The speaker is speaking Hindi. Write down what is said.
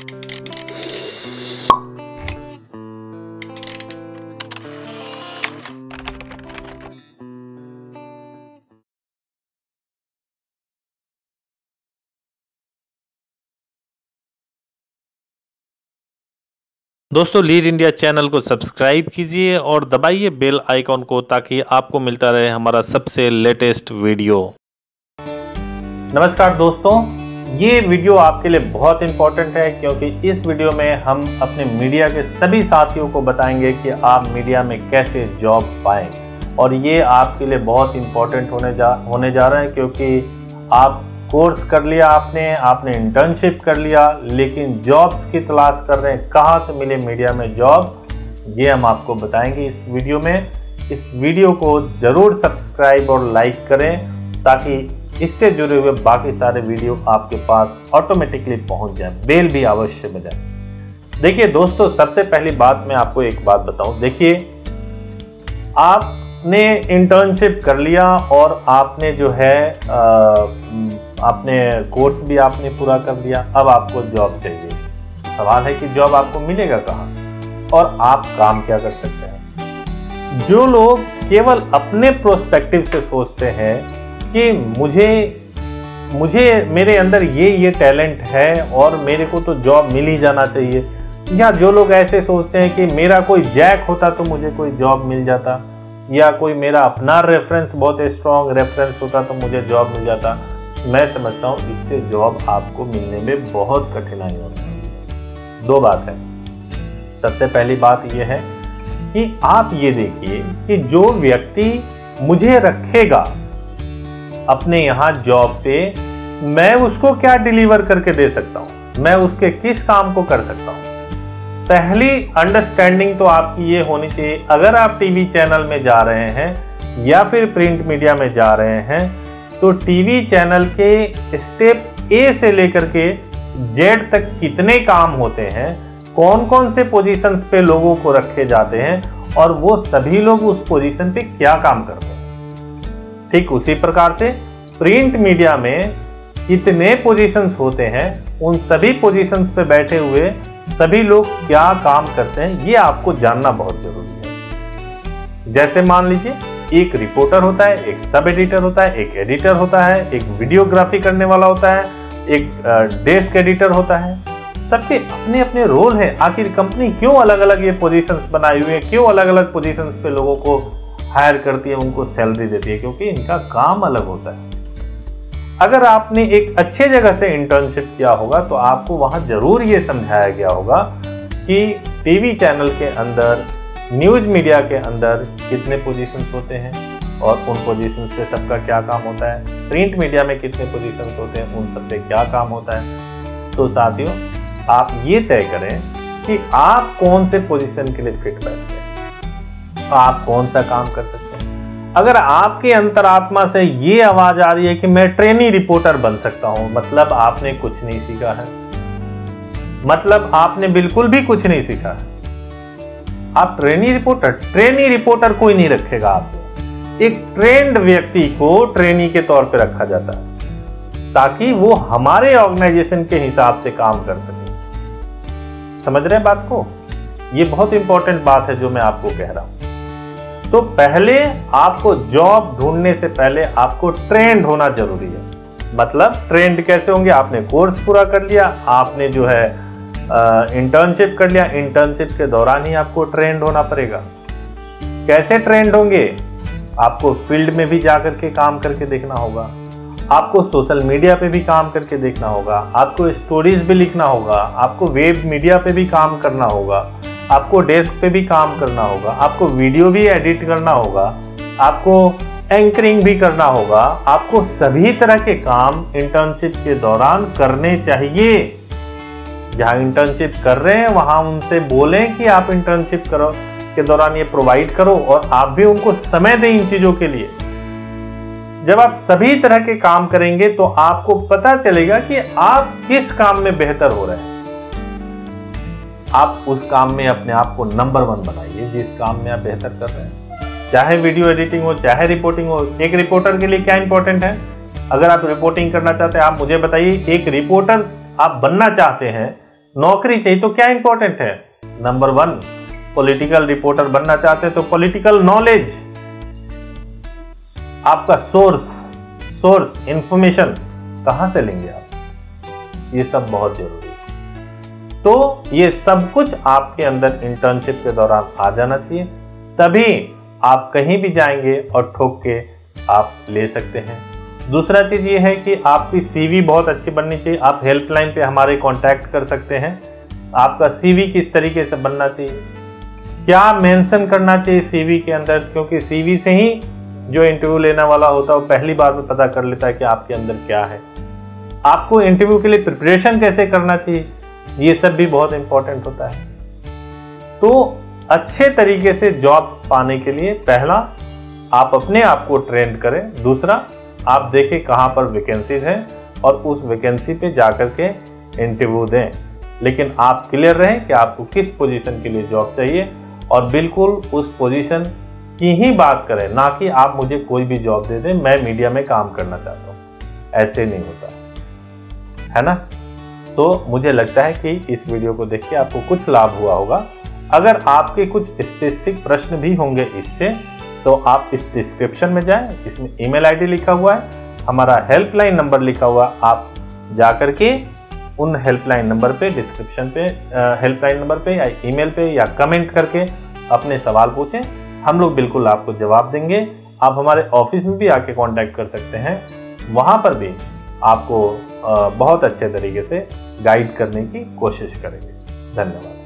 दोस्तों लीड इंडिया चैनल को सब्सक्राइब कीजिए और दबाइए बेल आइकॉन को ताकि आपको मिलता रहे हमारा सबसे लेटेस्ट वीडियो नमस्कार दोस्तों ये वीडियो आपके लिए बहुत इंपॉर्टेंट है, क्योंकि इस वीडियो में हम अपने मीडिया के सभी साथियों को बताएँगे कि आप मीडिया में कैसे जॉब पाएँ। और ये आपके लिए बहुत इंपॉर्टेंट होने जा होने जा रहा है, क्योंकि आप कोर्स कर लिया आपने आपने इंटर्नशिप कर लिया, लेकिन जॉब्स की तलाश कर रहे हैं, कहाँ से मिले मीडिया में जॉब ये हम आपको बताएँगे इस वीडियो में। इस वीडियो को ज़रूर सब्सक्राइब और लाइक करें, ताकि इससे जुड़े हुए बाकी सारे वीडियो आपके पास ऑटोमेटिकली पहुँच जाए। बेल भी अवश्य बजाए। देखिए दोस्तों, सबसे पहली बात मैं आपको एक बात बताऊँ। देखिए, आपने इंटर्नशिप कर लिया और आपने जो है आपने कोर्स भी आपने पूरा कर लिया। अब आपको जॉब चाहिए। सवाल है कि जॉब आपको मिलेगा कहाँ? और आप काम क्या कर सकते हैं? जो लोग केवल अपने प्रोस्पेक्टिव से सोचते हैं कि मुझे मुझे मेरे अंदर ये ये टैलेंट है और मेरे को तो जॉब मिल ही जाना चाहिए। या जो लोग ऐसे सोचते हैं कि मेरा कोई जैक होता तो मुझे कोई जॉब मिल जाता, या कोई मेरा अपना रेफरेंस बहुत स्ट्रॉन्ग रेफरेंस होता तो मुझे जॉब मिल जाता। मैं समझता हूँ इससे जॉब आपको मिलने में बहुत कठिनाई होती है। दो बात है। सबसे पहली बात यह है कि आप ये देखिए कि जो व्यक्ति मुझे रखेगा अपने यहाँ जॉब पे, मैं उसको क्या डिलीवर करके दे सकता हूँ? मैं उसके किस काम को कर सकता हूँ? पहली अंडरस्टैंडिंग तो आपकी ये होनी चाहिए, अगर आप टीवी चैनल में जा रहे हैं या फिर प्रिंट मीडिया में जा रहे हैं तो टीवी चैनल के स्टेप ए से लेकर के जेड तक कितने काम होते हैं कौन कौन से पोजीशंस पे लोगों को रखे जाते हैं, और वो सभी लोग उस पोजीशन पे क्या काम करते हैं? ठीक उसी प्रकार से प्रिंट मीडिया में इतने पोजीशंस होते हैं, उन सभी पोजीशंस पे बैठे हुए सभी लोग क्या काम करते हैं, ये आपको जानना बहुत ज़रूरी है। जैसे मान लीजिए, एक रिपोर्टर होता है, एक सब एडिटर होता है, एक एडिटर होता है, एक वीडियोग्राफी करने वाला होता है, एक डेस्क एडिटर होता है। सबके अपने अपने रोल है। आखिर कंपनी क्यों अलग अलग ये पोजीशंस बनाई हुई है? क्यों अलग अलग पोजीशंस पे लोगों को हायर करती है, उनको सैलरी देती है, क्योंकि इनका काम अलग होता है। अगर आपने एक अच्छे जगह से इंटर्नशिप किया होगा तो आपको वहाँ ज़रूर ये समझाया गया होगा कि टीवी चैनल के अंदर न्यूज़ मीडिया के अंदर कितने पोजीशंस होते हैं और उन पोजीशंस पे सबका क्या काम होता है प्रिंट मीडिया में कितने पोजीशंस होते हैं, उन सब पे क्या काम होता है। तो साथियों, आप ये तय करें कि आप कौन से पोजीशन के लिए फिट बैठते हैं। आप कौन सा काम कर सकते हैं? अगर आपके अंतरात्मा से ये आवाज़ आ रही है कि मैं ट्रेनी रिपोर्टर बन सकता हूँ मतलब आपने कुछ नहीं सीखा है। मतलब आपने बिल्कुल भी कुछ नहीं सीखा है। आप ट्रेनी रिपोर्टर ट्रेनी रिपोर्टर कोई नहीं रखेगा आपको। एक ट्रेंड व्यक्ति को ट्रेनी के तौर पर रखा जाता है, ताकि वो हमारे ऑर्गेनाइजेशन के हिसाब से काम कर सके। समझ रहे हैं बात को? ये बहुत इंपॉर्टेंट बात है जो मैं आपको कह रहा हूँ। तो पहले आपको जॉब ढूँढने से पहले आपको ट्रेंड होना ज़रूरी है। मतलब ट्रेंड कैसे होंगे? आपने कोर्स पूरा कर लिया, आपने जो है इंटर्नशिप कर लिया इंटर्नशिप के दौरान ही आपको ट्रेंड होना पड़ेगा। कैसे ट्रेंड होंगे? आपको फ़ील्ड में भी जाकर के काम करके देखना होगा, आपको सोशल मीडिया पे भी काम करके देखना होगा, आपको स्टोरीज भी लिखना होगा, आपको वेब मीडिया पे भी काम करना होगा। आपको डेस्क पे भी काम करना होगा, आपको वीडियो भी एडिट करना होगा, आपको एंकरिंग भी करना होगा, आपको सभी तरह के काम इंटर्नशिप के दौरान करने चाहिए। जहाँ इंटर्नशिप कर रहे हैं, वहाँ उनसे बोलें कि आप इंटर्नशिप करो, के दौरान ये प्रोवाइड करो और आप भी उनको समय दें इन चीज़ों के लिए। जब आप सभी तरह के काम करेंगे तो आपको पता चलेगा कि आप किस काम में बेहतर हो रहे हैं। आप उस काम में अपने आप को नंबर वन बनाइए, जिस काम में आप बेहतर कर रहे हैं। चाहे वीडियो एडिटिंग हो, चाहे रिपोर्टिंग हो, एक रिपोर्टर के लिए क्या इंपॉर्टेंट है? अगर आप रिपोर्टिंग करना चाहते हैं, आप मुझे बताइए, एक रिपोर्टर आप बनना चाहते हैं, नौकरी चाहिए तो क्या इंपॉर्टेंट है? नंबर वन पॉलिटिकल रिपोर्टर बनना चाहते हैं तो पॉलिटिकल नॉलेज आपका सोर्स सोर्स इंफॉर्मेशन कहाँ से लेंगे आप? ये सब बहुत ज़रूरी तो ये सब कुछ आपके अंदर इंटर्नशिप के दौरान आ जाना चाहिए। तभी आप कहीं भी जाएँगे और ठोक के आप ले सकते हैं। दूसरा चीज़ ये है कि आपकी सीवी बहुत अच्छी बननी चाहिए। आप हेल्पलाइन पे हमारे कांटेक्ट कर सकते हैं। आपका सीवी किस तरीके से बनना चाहिए? क्या मेंशन करना चाहिए सीवी के अंदर? क्योंकि सीवी से ही जो इंटरव्यू लेने वाला होता है, वो पहली बार में पता कर लेता है कि आपके अंदर क्या है। आपको इंटरव्यू के लिए प्रिपरेशन कैसे करना चाहिए? ये सब भी बहुत इंपॉर्टेंट होता है। तो अच्छे तरीके से जॉब्स पाने के लिए पहला, आप अपने आप को ट्रेंड करें। दूसरा, आप देखें कहाँ पर वैकेंसीज हैं और उस वैकेंसी पे जाकर के इंटरव्यू दें। लेकिन आप क्लियर रहें कि आपको किस पोजीशन के लिए जॉब चाहिए और बिल्कुल उस पोजीशन की ही बात करें, ना कि आप मुझे कोई भी जॉब दे दें, मैं मीडिया में काम करना चाहता हूँ। ऐसे नहीं होता। है ना? तो मुझे लगता है कि इस वीडियो को देख के आपको कुछ लाभ हुआ होगा। अगर आपके कुछ स्पेसिफिक प्रश्न भी होंगे इससे तो आप इस डिस्क्रिप्शन में जाएँ, इसमें ईमेल आईडी लिखा हुआ है, हमारा हेल्पलाइन नंबर लिखा हुआ, आप जाकर के उन हेल्पलाइन नंबर पे डिस्क्रिप्शन पे हेल्पलाइन नंबर पे या ईमेल पे या कमेंट करके अपने सवाल पूछें, हम लोग बिल्कुल आपको जवाब देंगे। आप हमारे ऑफ़िस में भी आके कांटेक्ट कर सकते हैं। वहाँ पर भी आपको बहुत अच्छे तरीके से गाइड करने की कोशिश करेंगे। धन्यवाद।